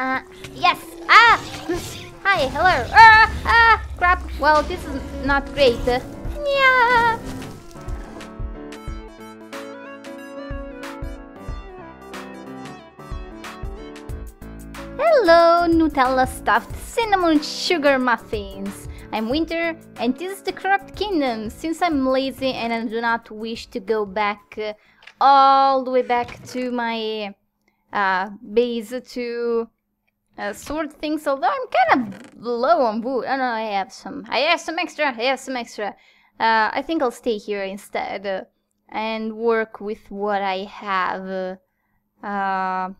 Uh, yes. Ah! Hi, hello. Ah, ah, crap. Well, this is not great. Uh, yeah. Hello, Nutella stuffed cinnamon sugar muffins. I'm Winther, and this is the Korrupt Kingdom. Since I'm lazy and I do not wish to go back uh, all the way back to my uh, base to uh, sort things. Although I'm kind of low on wood. Oh no, I have some. I have some extra. I have some extra. Uh, I think I'll stay here instead uh, and work with what I have. Uh,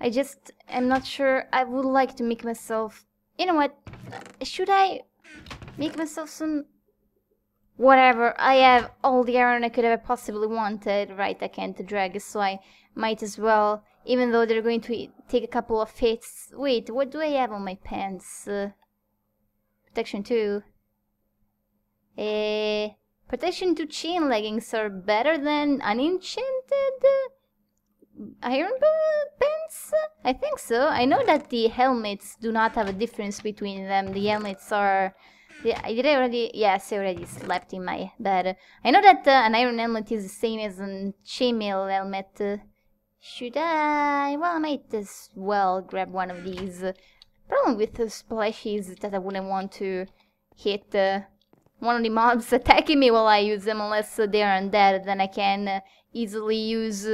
I just am not sure. I would like to make myself. You know what? Should I make myself some whatever. I have all the iron I could ever possibly wanted. Right, I can't drag, so I might as well, even though they're going to take a couple of hits. Wait, what do I have on my pants? Uh, protection 2. Eh, protection 2 chain leggings are better than unenchanted iron pants? I think so. I know that the helmets do not have a difference between them. The helmets are yeah, did I already? Yes, I already slept in my bed. I know that uh, an iron helmet is the same as a chainmail helmet. Should I? Well, I might as well grab one of these. Problem with the splashes is that I wouldn't want to hit uh, one of the mobs attacking me while I use them unless uh, they are undead. Then I can uh, easily use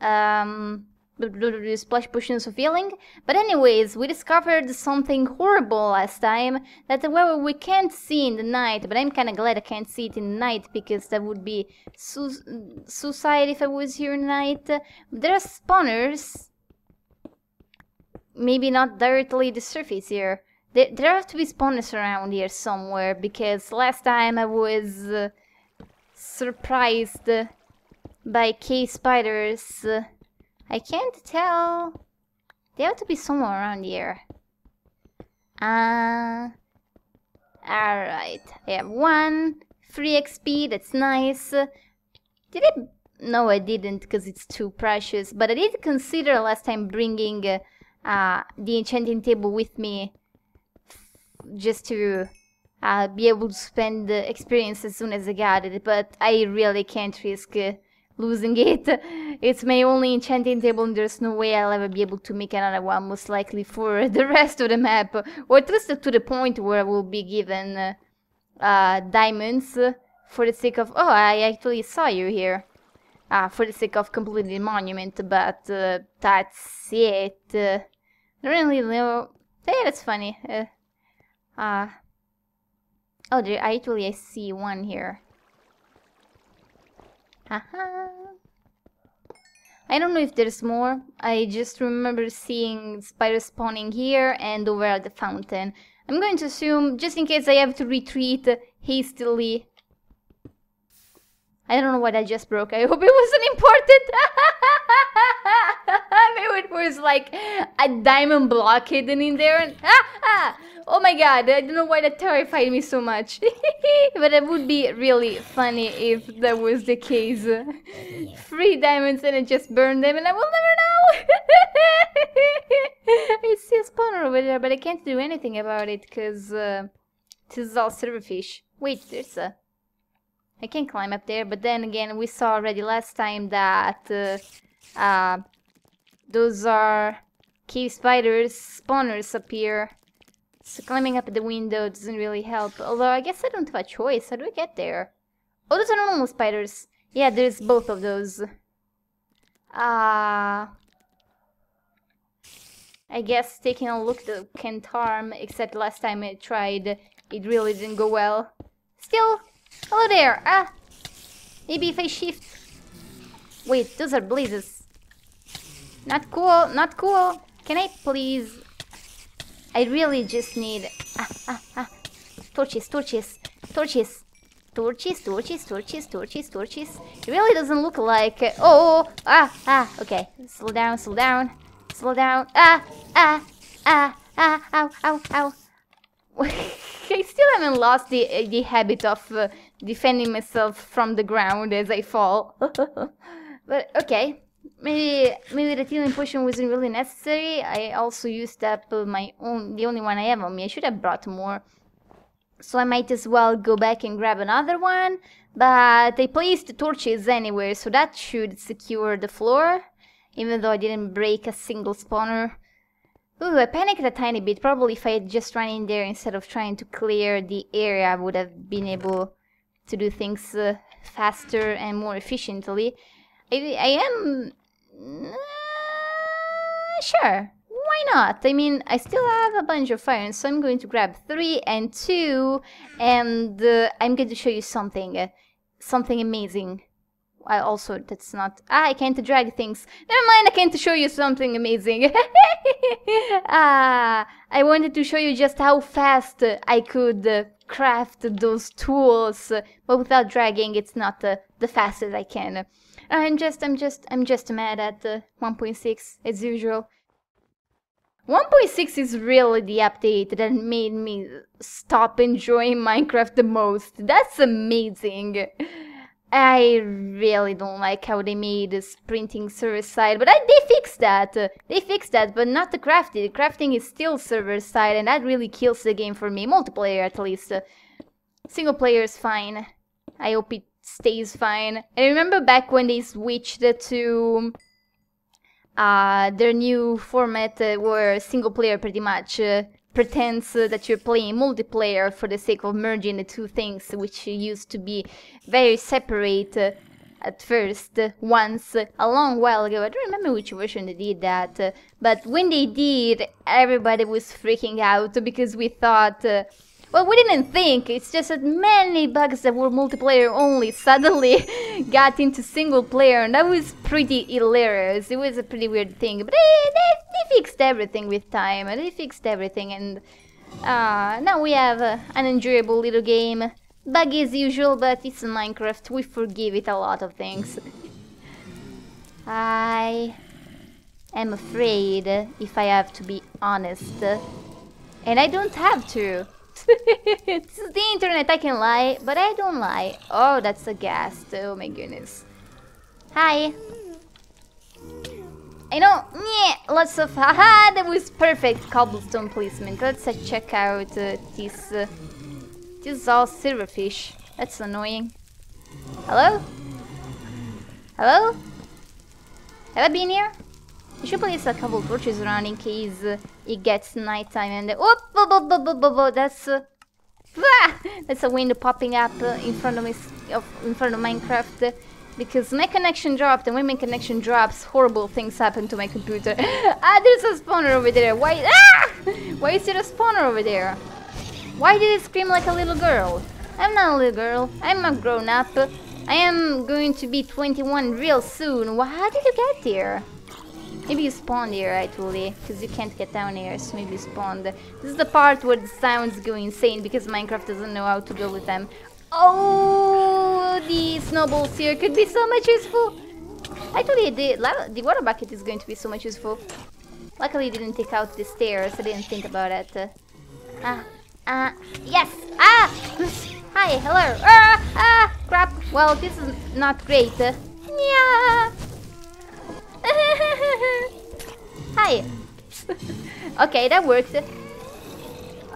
um, splash potions of healing. But anyways, we discovered something horrible last time that well we can't see in the night, but I'm kinda glad I can't see it in the night because that would be su suicide if I was here the night. There are spawners. Maybe not directly the surface here. There, there have to be spawners around here somewhere because last time I was uh, surprised by cave spiders. Uh, I can't tell. They have to be somewhere around here. Uh, Alright. I have one. Free XP, that's nice. Did I... No, I didn't, because it's too precious. But I did consider last time bringing uh, uh, the enchanting table with me. Just to uh, be able to spend the experience as soon as I got it. But I really can't risk... Losing it. It's my only enchanting table and there's no way I'll ever be able to make another one, most likely for the rest of the map. Or at least to the point where I will be given uh, diamonds for the sake of... Oh, I actually saw you here. Uh, for the sake of completing the monument, but uh, that's it. Uh, really know... Hey, that's funny. Uh, uh, oh, there, actually I see one here. Haha. I don't know if there's more. I just remember seeing spiders spawning here and over at the fountain. I'm going to assume, just in case I have to retreat hastily. I don't know what I just broke. I hope it wasn't important. It was like a diamond block hidden in there. Ah, ah. Oh my god, I don't know why that terrified me so much. but it would be really funny if that was the case. Three diamonds and I just burned them and I will never know! I see a spawner over there, but I can't do anything about it because uh, this is all silverfish. Wait, there's a... I can climb up there, but then again, we saw already last time that uh, uh, those are cave spiders, spawners appear so climbing up the window doesn't really help. Although I guess I don't have a choice. How do I get there? Oh, those are normal spiders. Yeah, there's both of those. Ah... Uh, I guess taking a look can't harm, except last time I tried, it really didn't go well. Still, hello there! Ah! Maybe if I shift... Wait, those are blazes. Not cool, not cool! Can I please I really just need... Ah, ah, ah. Torches, torches, torches. Torches, torches, torches, torches, torches. It really doesn't look like... Oh, ah, ah, okay. Slow down, slow down. Slow down. Ah, ah, ah, ah, ow, ow, ow. I still haven't lost the, uh, the habit of uh, defending myself from the ground as I fall. but, okay. Maybe maybe the healing potion wasn't really necessary. I also used up uh, my own, the only one I have on me. I should have brought more. So I might as well go back and grab another one. But I placed the torches anywhere, so that should secure the floor. Even though I didn't break a single spawner. Ooh, I panicked a tiny bit. Probably if I had just run in there instead of trying to clear the area, I would have been able to do things uh, faster and more efficiently. I, I am... Uh, sure, why not? I mean, I still have a bunch of iron, so I'm going to grab three and two, and uh, I'm going to show you something. Uh, something amazing. I also, that's not... Ah, I can't drag things. Never mind, I can't show you something amazing. ah, I wanted to show you just how fast I could uh, craft those tools, but without dragging, it's not uh, the fastest I can. I'm just, I'm just, I'm just mad at uh, 1.6 as usual. 1.6 is really the update that made me stop enjoying Minecraft the most. That's amazing. I really don't like how they made the sprinting server side, but I, they fixed that. They fixed that, but not the crafting. The crafting is still server side, and that really kills the game for me. Multiplayer, at least. Single player is fine. I hope it stays fine. I remember back when they switched to uh, their new format uh, where single player pretty much uh, pretends uh, that you're playing multiplayer for the sake of merging the two things, which used to be very separate uh, at first, uh, once, a long while ago. I don't remember which version they did that, but when they did, everybody was freaking out because we thought well, we didn't think, it's just that many bugs that were multiplayer only suddenly got into single player and that was pretty hilarious. It was a pretty weird thing, but they, they, they fixed everything with time, they fixed everything and uh, now we have uh, an enjoyable little game. Buggy as usual, but it's Minecraft, we forgive it a lot of things. I am afraid, if I have to be honest, and I don't have to it's the internet, I can lie, but I don't lie. Oh, that's a ghast. Oh my goodness. Hi. I know, yeah, lots of haha, that was perfect cobblestone placement. Let's uh, check out uh, this. Uh, this is all silverfish. That's annoying. Hello? Hello? Have I been here? Should place a couple torches around in case uh, it gets nighttime and... Oh, bo, bo, bo, bo, bo, bo, that's... Uh, ah, that's a window popping up uh, in front of me, in front of Minecraft. because my connection dropped, and when my connection drops, horrible things happen to my computer. ah, there's a spawner over there. Why? Ah! Why is there a spawner over there? Why did it scream like a little girl? I'm not a little girl. I'm a grown up. I am going to be 21 real soon. How did you get there? Maybe you spawned here, actually, because you can't get down here, so maybe you spawned. This is the part where the sounds go insane because Minecraft doesn't know how to deal with them. Oh, the snowballs here could be so much useful. Actually, the, the water bucket is going to be so much useful. Luckily, didn't take out the stairs. I didn't think about it. Uh, ah, ah, yes! Ah! Hi, hello! Ah, ah, crap! Well, this is not great. Yeah! Hi. okay, that works.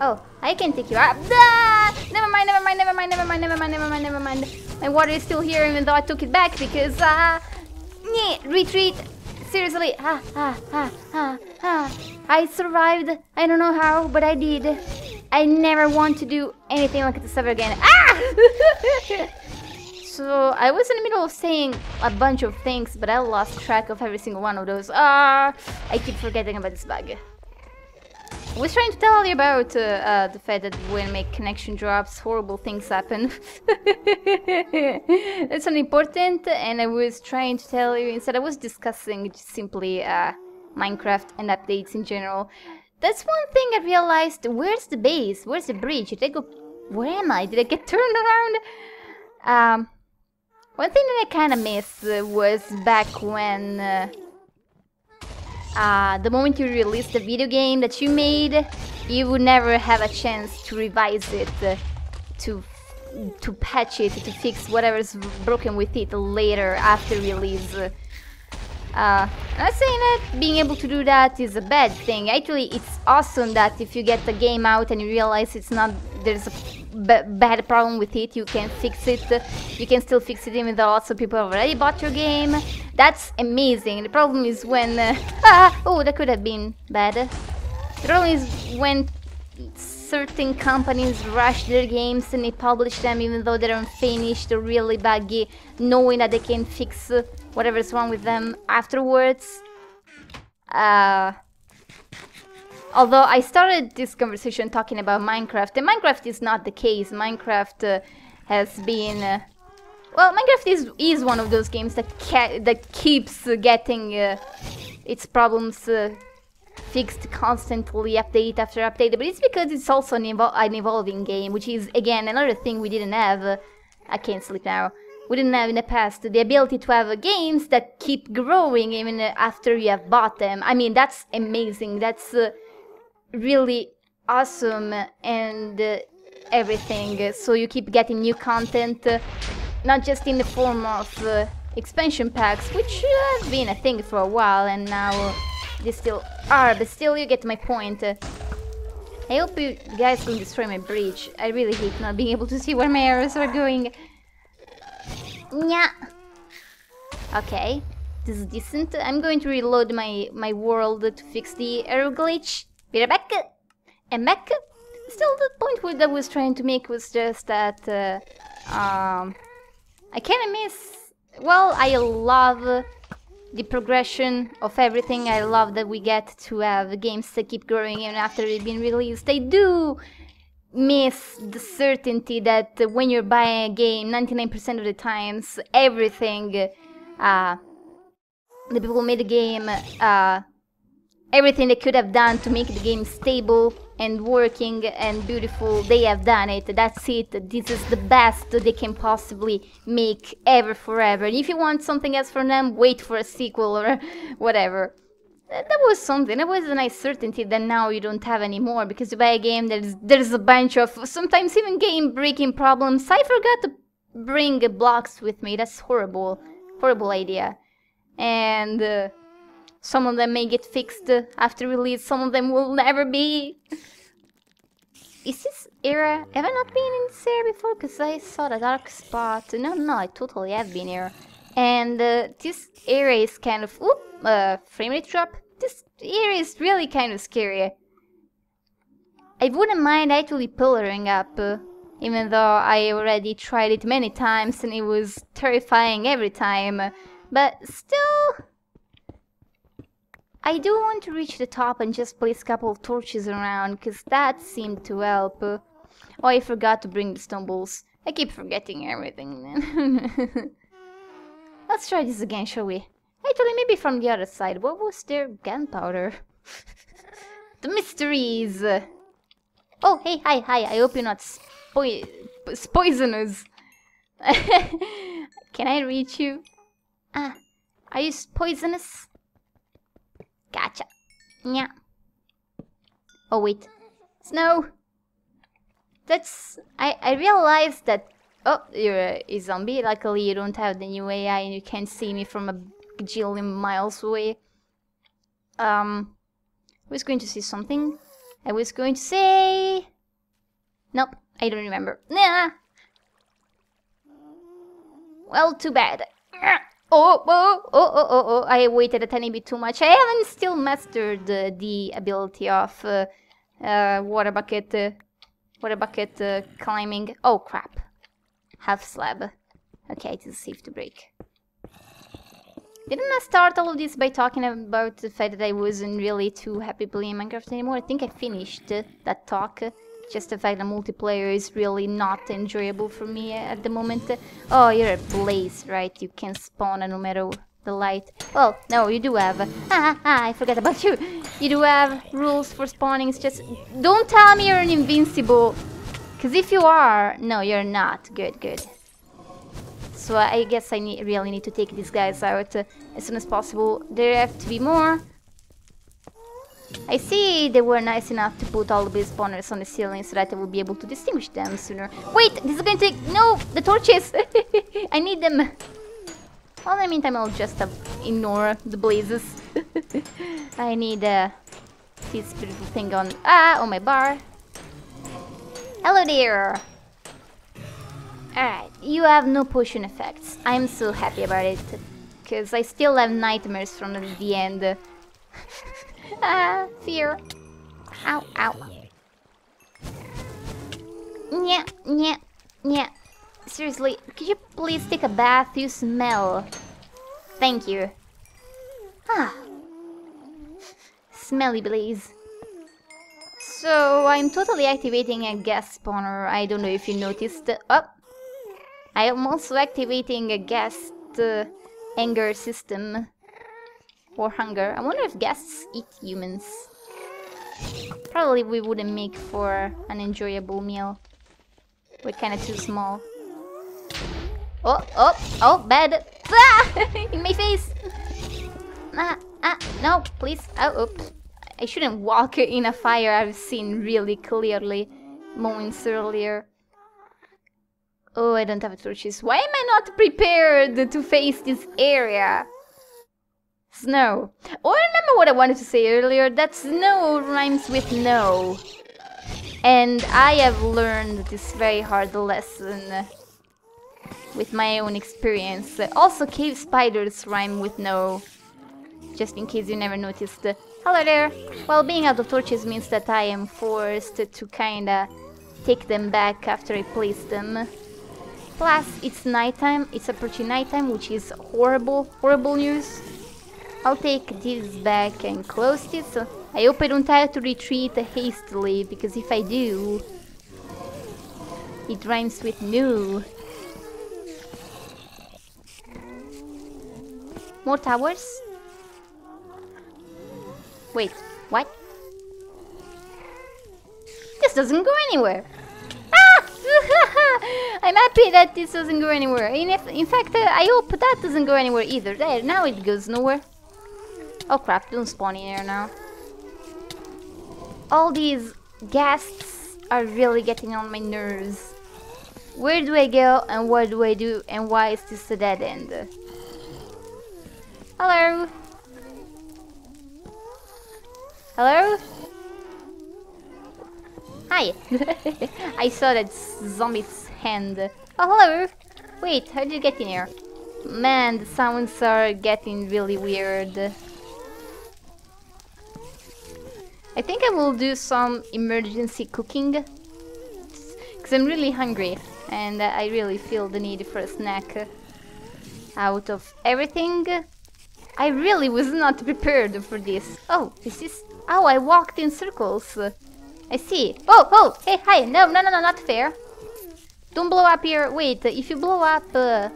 Oh, I can take you out. Ah! Never mind, never mind, never mind, never mind, never mind, never mind, never mind. My water is still here even though I took it back because, uh, yeah, retreat. Seriously, ah, ah, ah, ah, ah. I survived. I don't know how, but I did. I never want to do anything like this ever again. Ah! So I was in the middle of saying a bunch of things, but I lost track of every single one of those. Ah, I keep forgetting about this bug. I was trying to tell you about uh, uh, the fact that when make connection drops, horrible things happen. That's unimportant, and I was trying to tell you, instead I was discussing simply uh, Minecraft and updates in general. That's one thing I realized, where's the base? Where's the bridge? Did I go... Where am I? Did I get turned around? Um, one thing that I kind of missed uh, was back when... Uh, uh, the moment you released the video game that you made, you would never have a chance to revise it, uh, to to patch it, to fix whatever's broken with it later after release. Uh, I'm not saying that being able to do that is a bad thing. Actually, it's awesome that if you get the game out and you realize it's not there's a bad problem with it, you can fix it. You can still fix it even though lots of people have already bought your game. That's amazing. The problem is when... Uh, ah, oh, that could have been bad. The problem is when certain companies rush their games and they publish them even though they're unfinished or really buggy, knowing that they can fix whatever's wrong with them afterwards. Uh, although I started this conversation talking about Minecraft, and Minecraft is not the case. Minecraft uh, has been... Uh, well, Minecraft is, is one of those games that, that keeps getting uh, its problems uh, fixed constantly, update after update, but it's because it's also an, evol an evolving game, which is, again, another thing we didn't have. I can't sleep now we didn't have in the past the ability to have games that keep growing even after you have bought them. I mean, that's amazing. That's uh, really awesome and uh, everything. So you keep getting new content, uh, not just in the form of uh, expansion packs, which have been a thing for a while and now they still are, but still you get my point. I hope you guys can destroy my bridge. I really hate not being able to see where my arrows are going. Yeah. Okay, this is decent. I'm going to reload my, my world to fix the arrow glitch. Be right back. And back. Still, the point that I was trying to make was just that... Uh, um, I kind of miss... Well, I love the progression of everything. I love that we get to have games that keep growing even after they've been released. They do miss the certainty that when you're buying a game, 99% of the times, everything, uh, the people who made the game, uh, everything they could have done to make the game stable and working and beautiful, they have done it. That's it. This is the best they can possibly make ever forever. And if you want something else from them, wait for a sequel or whatever that was something. That was a nice certainty that now you don't have anymore because you buy a game. There's there's a bunch of sometimes even game breaking problems. I forgot to bring blocks with me. That's horrible, horrible idea. And uh, some of them may get fixed after release. Some of them will never be. Is this era? Have I not been in this area before? Because I saw the dark spot. No, no, I totally have been here. And uh, this area is kind of... Oop, uh, frame rate drop. This area is really kind of scary. I wouldn't mind actually pillaring up, uh, even though I already tried it many times and it was terrifying every time. But still... I do want to reach the top and just place a couple of torches around, because that seemed to help. Oh, I forgot to bring the stumbles. I keep forgetting everything. Let's try this again, shall we? Actually, maybe from the other side. What was their gunpowder? the mysteries! Oh, hey, hi, hi. I hope you're not spoi poisonous. Can I reach you? Ah, are you poisonous? Gotcha. Yeah. Oh, wait. Snow! That's... I, I realized that... Oh, you're a zombie. Luckily, you don't have the new AI and you can't see me from a gajillion miles away. Um, I was going to say something. I was going to say... Nope, I don't remember. Nah. Well, too bad. Oh, oh, oh, oh, oh, oh, I waited a tiny bit too much. I haven't still mastered uh, the ability of uh, uh, water bucket, uh, water bucket uh, climbing. Oh, crap. Half slab. Okay, it is safe to break. Didn't I start all of this by talking about the fact that I wasn't really too happy playing Minecraft anymore? I think I finished that talk. Just the fact that multiplayer is really not enjoyable for me at the moment. Oh, you're a blaze, right? You can spawn no matter the light. Well, no, you do have... Ah, ah, I forgot about you. You do have rules for spawning. It's just... Don't tell me you're an invincible. Because if you are... No, you're not. Good, good. So I guess I really need to take these guys out uh, as soon as possible. There have to be more. I see they were nice enough to put all the base spawners on the ceiling so that I will be able to distinguish them sooner. Wait, this is going to take... No, the torches! I need them. Well, in the meantime, I'll just uh, ignore the blazes. I need uh, this beautiful thing on ah on my bar. Hello there. Alright, you have no potion effects. I'm so happy about it. Because I still have nightmares from the end. Ah, fear. Ow, ow. Yeah, yeah, yeah. Seriously, could you please take a bath? You smell. Thank you. Ah. Smelly blaze. So, I'm totally activating a ghast spawner. I don't know if you noticed. Oh! I am also activating a ghast uh, anger system. Or hunger. I wonder if ghasts eat humans. Probably we wouldn't make for an enjoyable meal. We're kinda too small. Oh, oh, oh, bad. Ah! In my face! Ah, ah, no, please. Oh, oops. I shouldn't walk in a fire I've seen really clearly moments earlier. Oh, I don't have torches. Why am I not prepared to face this area? Snow. Oh, I remember what I wanted to say earlier. That snow rhymes with no. And I have learned this very hard lesson with my own experience. Also, cave spiders rhyme with no. Just in case you never noticed. Hello there! Well, being out of torches means that I am forced to kinda take them back after I place them. Plus, it's nighttime, it's approaching nighttime, which is horrible, horrible news. I'll take this back and close this. So I hope I don't have to retreat hastily, because if I do, it rhymes with new. More towers? Wait, what? This doesn't go anywhere. Ah! I'm happy that this doesn't go anywhere. In, in fact, uh, I hope that doesn't go anywhere either. There, now it goes nowhere. Oh crap, don't spawn in here now. All these ghasts are really getting on my nerves. Where do I go and what do I do and why is this a dead end? Hello? Hello? Hi! I saw that zombie's hand. Oh, hello! Wait, how did you get in here? Man, the sounds are getting really weird. I think I will do some emergency cooking. Because I'm really hungry and I really feel the need for a snack. Out of everything, I really was not prepared for this. Oh, this is... Oh, I walked in circles. I see. Oh, oh, hey, hi. No, no, no, no, not fair. Don't blow up here. Wait, if you blow up uh,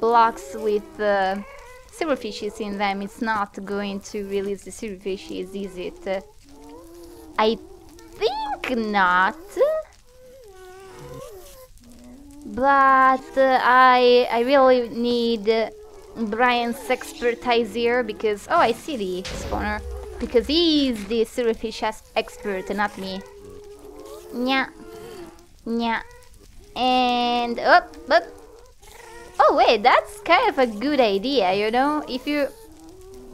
blocks with uh, silverfishes in them, it's not going to release the silverfishes, is it? I think not. But uh, I I really need Brian's expertise here because... Oh, I see the spawner. Because he's the silverfish expert, and not me. Yeah. Yeah. And... Up, oh, up. Oh, wait, that's kind of a good idea, you know? If you...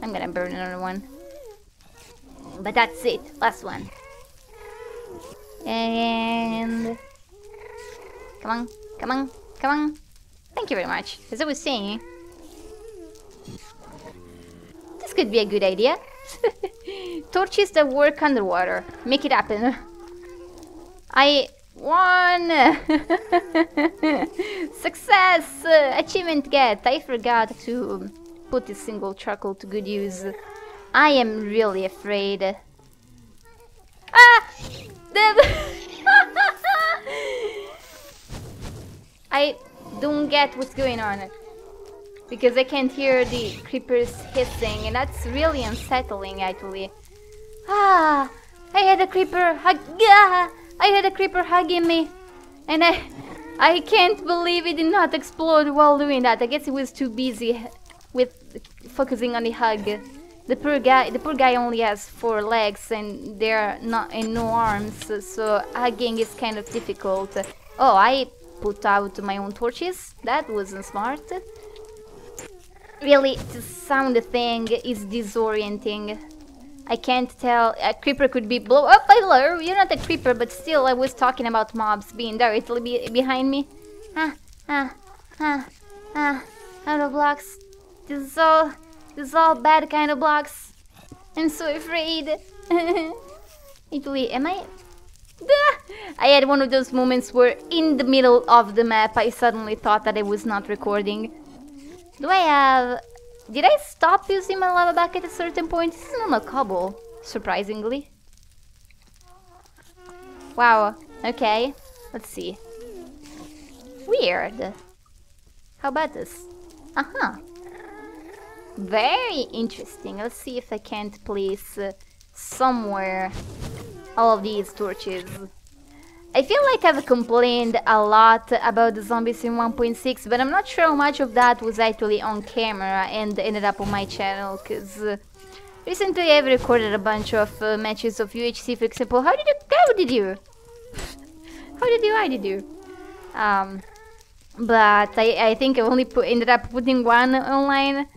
I'm gonna burn another one. But that's it. Last one. And... Come on, come on, come on. Thank you very much. As I was saying, this could be a good idea. Torches that work underwater. Make it happen. I won! Success! achievement get! I forgot to put this single charcoal to good use. I am really afraid. Ah! I don't get what's going on because I can't hear the creepers hissing and that's really unsettling actually. Ah, I had a creeper hug. Ah, I had a creeper hugging me, and I, I can't believe it did not explode while doing that. I guess it was too busy with focusing on the hug. The poor guy, the poor guy only has four legs and they're not and no arms, so hugging is kind of difficult. Oh, I put out my own torches. That wasn't smart. Really, the sound thing is disorienting. I can't tell. A creeper could be blow up by low. You're not a creeper, but still, I was talking about mobs being directly be behind me. Ah, ah, ah, ah. Out of blocks. This is all. This is all bad kind of blocks. I'm so afraid. Italy, am I? I had one of those moments where, in the middle of the map, I suddenly thought that I was not recording. Do I have did I stop using my lava bucket at a certain point? This is not a cobble, surprisingly. Wow, okay. Let's see. Weird. How about this? Uh-huh. Very interesting. Let's see if I can't place uh, somewhere all of these torches. I feel like I've complained a lot about the zombies in 1.6, but I'm not sure how much of that was actually on camera and ended up on my channel, because uh, recently I've recorded a bunch of uh, matches of UHC, for example. How did you... How did you? how did you? I did you? Um, but I, I think I only put, ended up putting one online.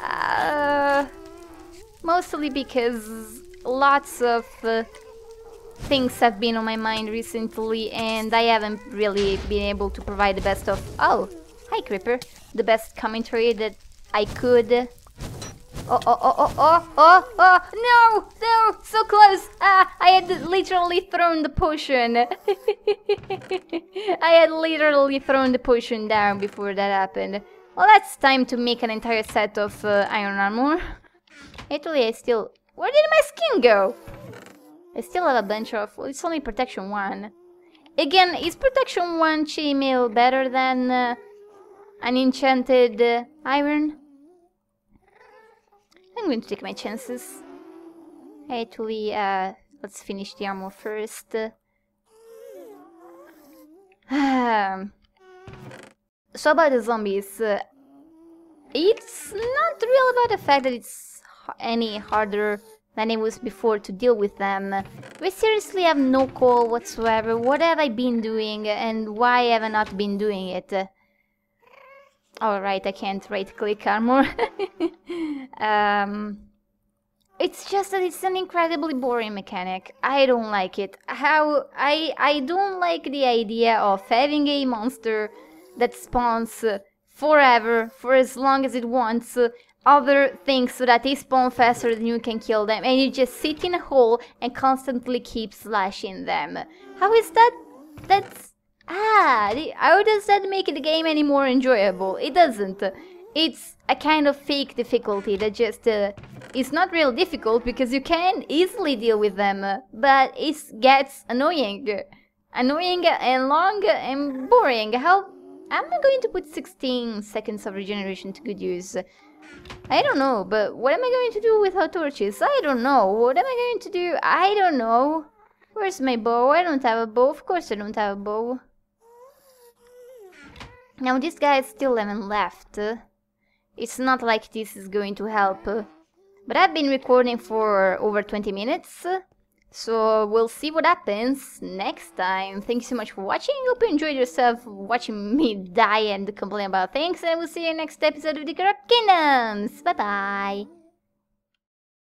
Uh, mostly because lots of... Uh, things have been on my mind recently and I haven't really been able to provide the best of... Oh, hi Creeper. The best commentary that I could. Oh, oh, oh, oh, oh, oh, oh, no, no, so close. Ah, I had literally thrown the potion. I had literally thrown the potion down before that happened. Well, that's time to make an entire set of uh, iron armor. Actually, I still... Where did my skin go? I still have a bunch of... Well, it's only protection 1. Again, is protection 1 chainmail better than uh, an enchanted uh, iron? I'm going to take my chances. Actually, uh, let's finish the armor first. Um, so about the zombies, uh, it's not real about the fact that it's any harder than it was before to deal with them. We seriously have no call whatsoever. What have I been doing and why have I not been doing it? Alright, I can't right-click armor. um, it's just that it's an incredibly boring mechanic. I don't like it. How I I don't like the idea of having a monster that spawns forever for as long as it wants other things so that they spawn faster than you can kill them and you just sit in a hole and constantly keep slashing them. How is that? That's... Ah, how does that make the game any more enjoyable? It doesn't. It's a kind of fake difficulty that just uh, is not real difficult because you can easily deal with them, but it gets annoying. Annoying and long and boring. How... I'm going to put 16 seconds of regeneration to good use. I don't know, but what am I going to do without torches? I don't know. What am I going to do? I don't know. Where's my bow? I don't have a bow. Of course I don't have a bow. Now this guy still haven't left. It's not like this is going to help. But I've been recording for over 20 minutes. So we'll see what happens next time. Thank you so much for watching. Hope you enjoyed yourself watching me die and complain about things. And we'll see you next episode of the Korrupt Kingdoms. Bye bye.